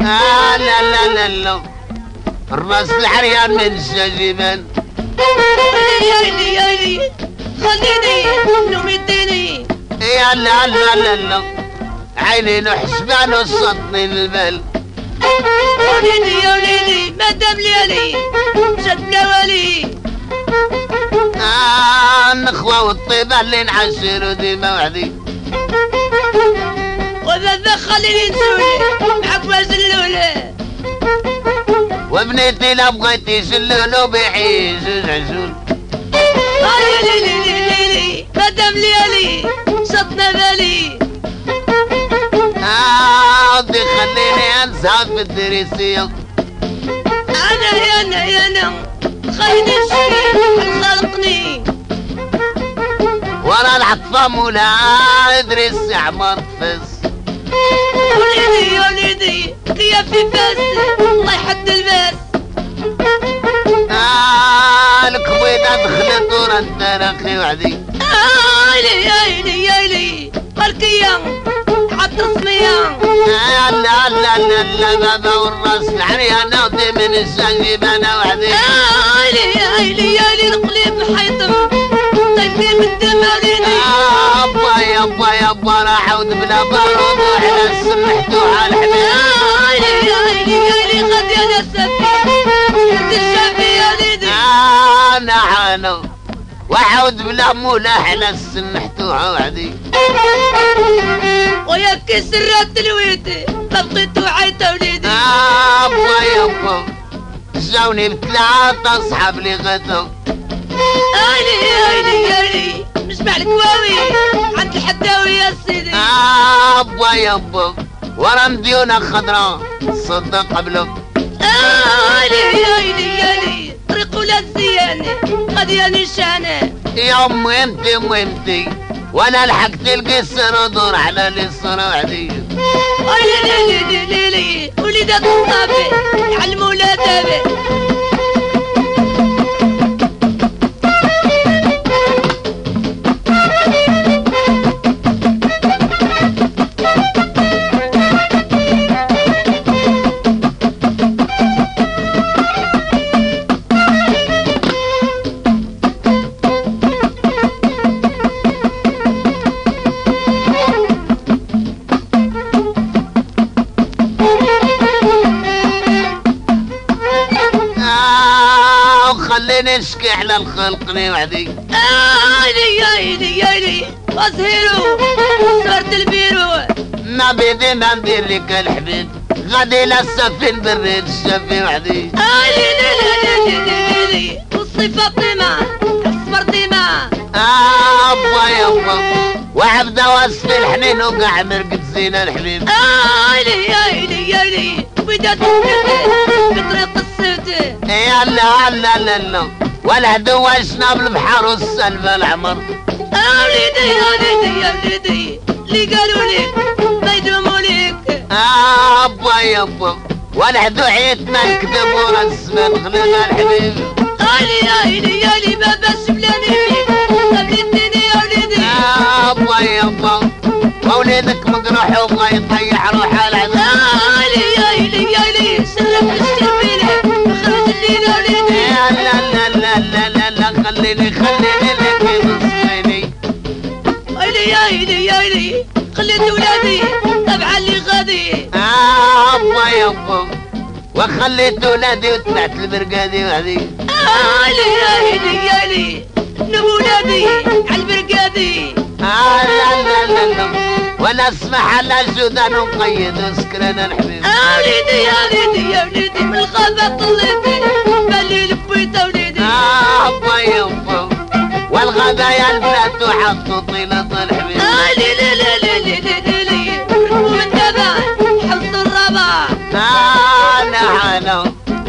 آه لا لا لا لا الراس العريان من الشجبان يا لي يا لي خليني نوم يديني يا لا لا لا لا. عيني نحسبان وسطني البال وليدي يا وليدي ما دام ليالي جدنا ولي آه النخوة والطيبة اللي نعشروا ديما وحدي وذا ذا خليني نسولي معك ما زلولي وبنيتي لا بغيتي شلولو بيعيش عجول آه لي لي لي لي لي ما دام ليالي في الدريسية. يا أنا يا أنا خليني نشوي خلقني. ورا العطفة مولا ادريس عمر فس وليدي يا وليدي كيا في فاس الله يحد الباس آه الكويتة دخلت ورا التاريخي وحدي آه يا يا حط رسمية لا لا لا لا بابا والراس العريانة ودي من الشجيب أنا وحدي آه لي يا لي يا لي القليب محيطم طيبني بالدم وليدي يابا يابا يابا راح عود بلا بارود وإحنا سمحتوا على الحبيب. آه يا لي يا لي غد يا نسفي أنت الشافي يا وليدي أنا أنا وعود بلا مولا إحنا سمحتوا وحدي وياك سرات الويدي. بقيت وعيت وليدي يابا يابا جاوني بثلاثة أصحاب لي غدوا آلي آلي آلي مش مع الكواوي عند الحداوي يا سيدي. يابا يابا ورا مديونة خضراء صدق قبله آلي آلي آلي طريق ولاد زيانة غادياني شانة يا امي انتي امي انتي وأنا لحقت القصر ودور على اليسر وحدي آلي لي لي لي لي وليدات الصابي يعلموا ولادها آه اشكي على الخلق وحدي آلي آلي آلي واسهروا صورة البيرو. ما بيدي ما ندير لك الحبيب غادي للسفين بالريد الشافي وحدي آلي لي لي لي لي لي وصي فاطمة اصبر ديما ابا يابا وعبده واسف الحنين وقع مرقد زينة الحبيب. آلي آلي آلي بدات بطريق السد. يا لا لا لا لا والعدو واشنا بالبحر والسلب العمر. وليدي يا وليدي يا وليدي. اللي قالوا لك ما يدوموا لك أبا يابا والعدو عيتنا الكذب ورسم غلب الحبيب. آلي آلي آلي بابا شبلاني فيك قبلتني يا وليدي. أبا يابا مولدك مقروح خليت ولادي. طبعا اللي غادي. ابا يابا وخليت ولادي وتبعت البرقادي وحدي آلي آلي آلي نبو ولادي عالبرقادي آه لا لا لا لا. ولا أسمح على جودان ومقيد وسكران الحبيب. وليدي يا وليدي يا وليدي. من الغابة طليتي. بالي لبيت وليدي. ابا يابا والغدايا البنات وحطوا طيلة الحبيب. آلي لا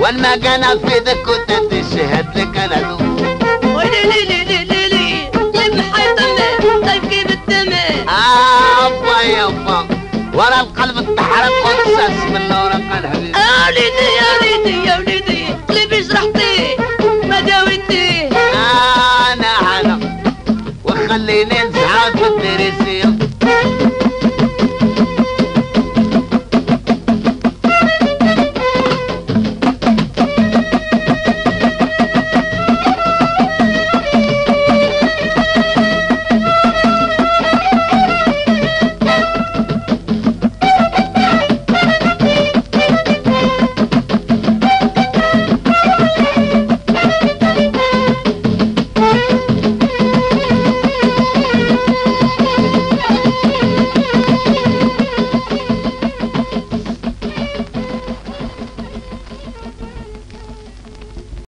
والمكانة في ذك وتتشهد لك العدو ويلي لي لي لي لي لي ابا يابا ورا القلب التحرك وتساس من الورق الحبيب آلي